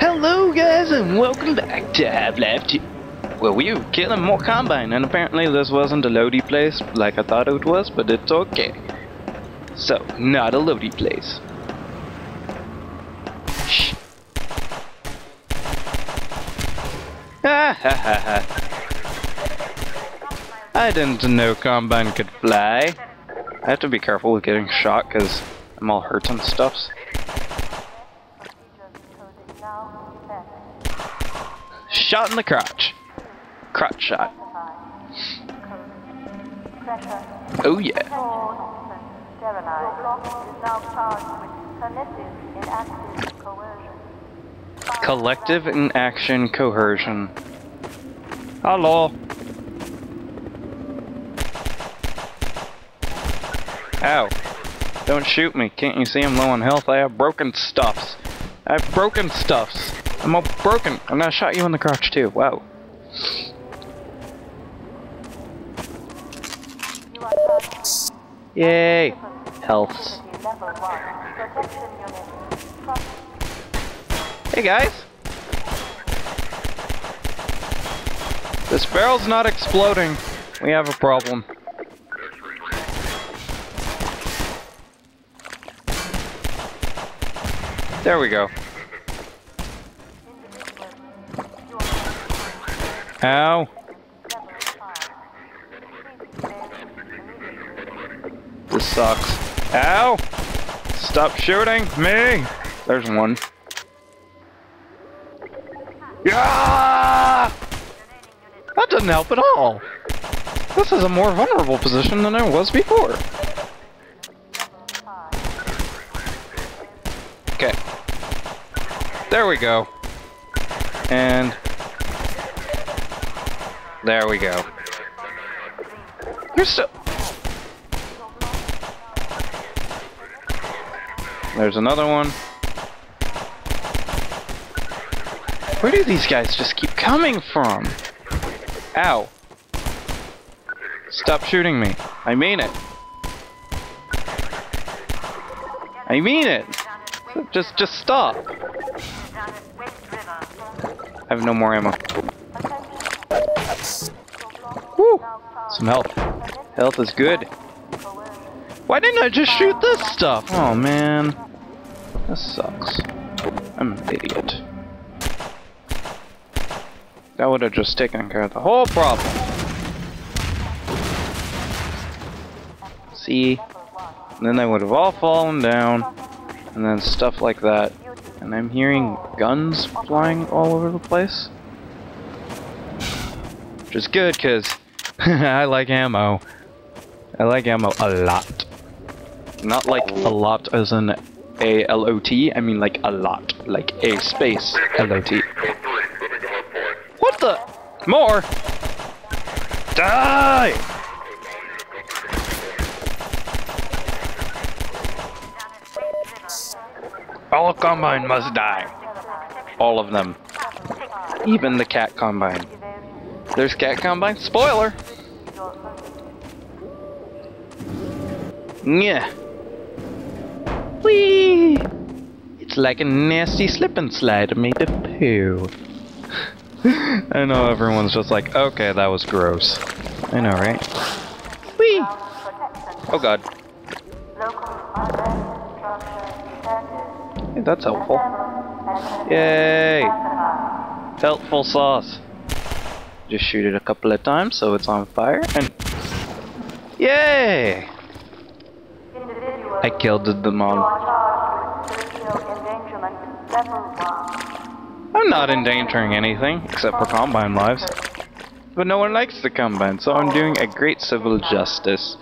Hello guys and welcome back to Half-Life 2. Well, we were killing more Combine and apparently this wasn't a loady place like I thought it was, but it's okay. So, not a loady place. Shh. Ha ha ha ha. I didn't know Combine could fly. I have to be careful with getting shot because I'm all hurt and stuffs. Shot in the crotch. Crotch shot. Oh yeah. Collective in action coercion. Hello. Ow. Don't shoot me. Can't you see I'm low on health? I have broken stuffs. I have broken stuffs. I'm all broken. I'm gonna shot you in the crotch too. Wow. Yay. Health. Hey guys. This barrel's not exploding. We have a problem. There we go. Ow. This sucks. Ow! Stop shooting me! There's one. Yeah! That doesn't help at all. This is a more vulnerable position than I was before. Okay. There we go. And there we go. You're still. There's another one. Where do these guys just keep coming from? Ow. Stop shooting me. I mean it. I mean it. Just, just stop. I have no more ammo. Woo! Some health. Health is good. Why didn't I just shoot this stuff? Oh man. This sucks. I'm an idiot. That would have just taken care of the whole problem. See? And then they would have all fallen down. And then stuff like that. And I'm hearing guns flying all over the place. Which is good, because I like ammo. I like ammo a lot. Not like a lot as in A-L-O-T, I mean like a lot. Like a space L-O-T. What the? More? Die! All Combine must die. All of them. Even the Cat Combine. There's Cat Combine. Spoiler! Yeah. Whee! It's like a nasty slip and slide made of poo. I know everyone's just like, okay, that was gross. I know, right? Whee! Oh god. That's helpful. Yay! Helpful sauce. Just shoot it a couple of times so it's on fire and... Yay! I killed them all. I'm not endangering anything, except for Combine lives. But no one likes the Combine, so I'm doing a great civil justice.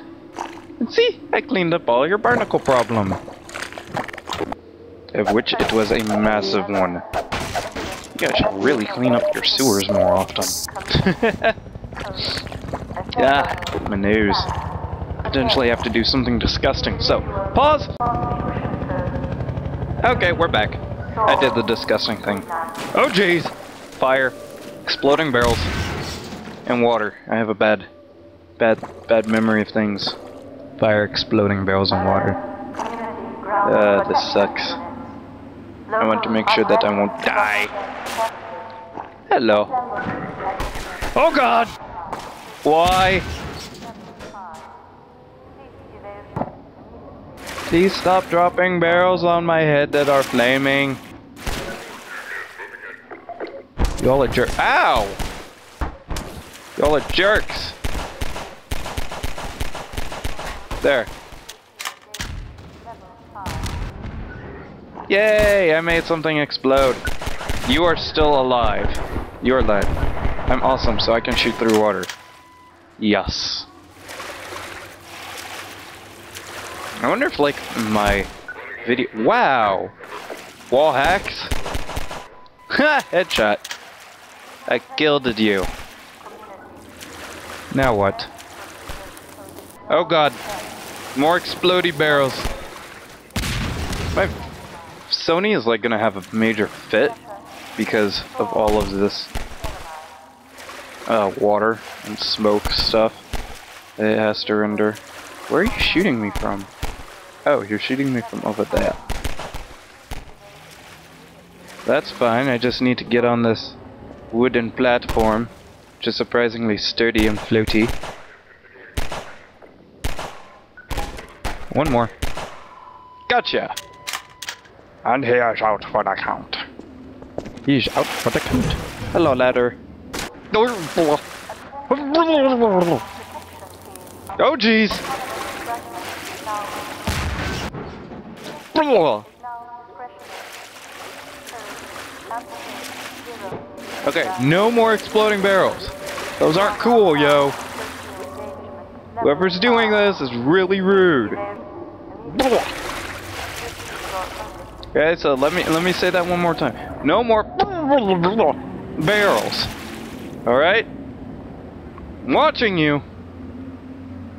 And see, I cleaned up all your barnacle problem. Of which it was a massive one. You guys should really clean up your sewers more often. yeah, my nose. Potentially have to do something disgusting, so, pause! Okay, we're back. I did the disgusting thing. Oh jeez! Fire. Exploding barrels. And water. I have a bad, bad, bad memory of things. Fire, exploding barrels, and water. Uh, this sucks. I want to make sure that I won't die. Hello. Oh god! Why? Please stop dropping barrels on my head that are flaming. Y'all are jerk- Ow! Y'all are jerks! There. Yay! I made something explode. You are still alive. You're alive. I'm awesome, so I can shoot through water. Yes. I wonder if, like, my video- Wow! Wall hacks? Ha! Headshot. I gilded you. Now what? Oh god. More explody barrels. My Sony is like gonna have a major fit because of all of this uh, water and smoke stuff it has to render. Where are you shooting me from? Oh, you're shooting me from over there. That's fine, I just need to get on this wooden platform, which is surprisingly sturdy and floaty. One more. Gotcha! And here's out for the count. He's out for the count. Hello, ladder. Oh, jeez. Okay, no more exploding barrels. Those aren't cool, yo. Whoever's doing this is really rude. Okay, so let me let me say that one more time. No more barrels. All right. I'm watching you.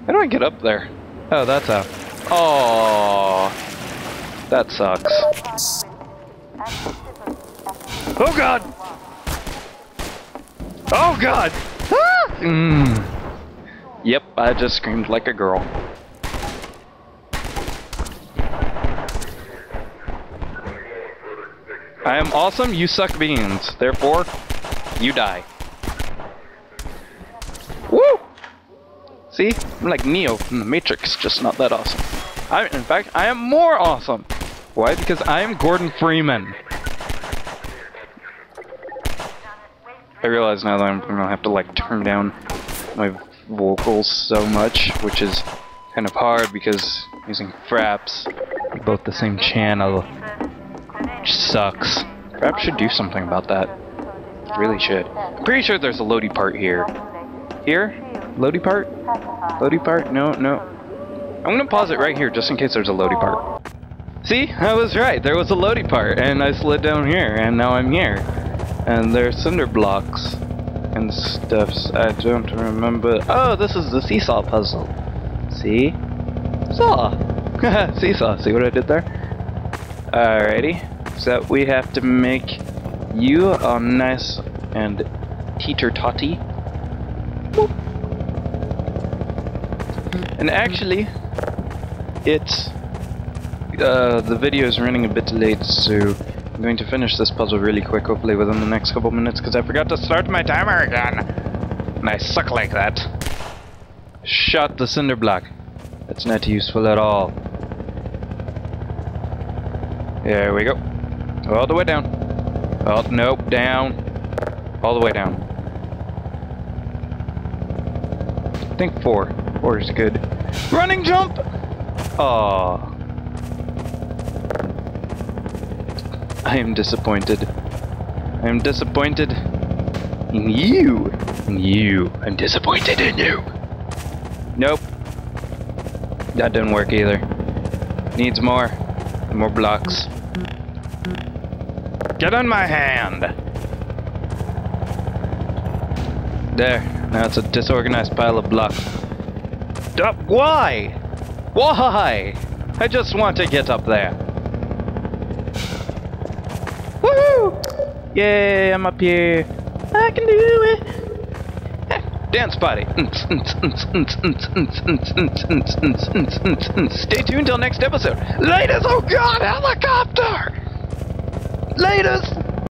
How do I get up there? Oh, that's how. Oh, that sucks. Oh God! Oh God! Ah! Mm. Yep, I just screamed like a girl. I am awesome, you suck beans. Therefore, you die. Woo! See? I'm like Neo from the Matrix, just not that awesome. I, in fact, I am more awesome. Why? Because I am Gordon Freeman. I realize now that I'm gonna have to like turn down my vocals so much, which is kind of hard because using Fraps, both the same channel, which sucks. Fraps should do something about that. Really should. I'm pretty sure there's a loady part here. Here? Loady part? Loady part? No, no. I'm gonna pause it right here just in case there's a loady part. See? I was right. There was a loady part, and I slid down here, and now I'm here. And there's cinder blocks and stuffs. I don't remember. Oh, this is the seesaw puzzle. See? Saw. seesaw. See what I did there? Alrighty. So we have to make you all nice and teeter totty. And actually, it's uh, the video is running a bit late, so I'm going to finish this puzzle really quick, hopefully within the next couple minutes, because I forgot to start my timer again. And I suck like that. Shot the cinder block. That's not useful at all. There we go. All the way down. Oh, nope, down. All the way down. I think four. Four is good. Running jump! Aww. I am disappointed. I am disappointed in you. In you. I'm disappointed in you. Nope. That didn't work either. Needs more. More blocks. Get on my hand! There. Now it's a disorganized pile of blocks. Up, why? Why? I just want to get up there. Woohoo! Yay, I'm up here. I can do it. Dance party. Stay tuned till next episode. Ladies, oh god, helicopter! Laters!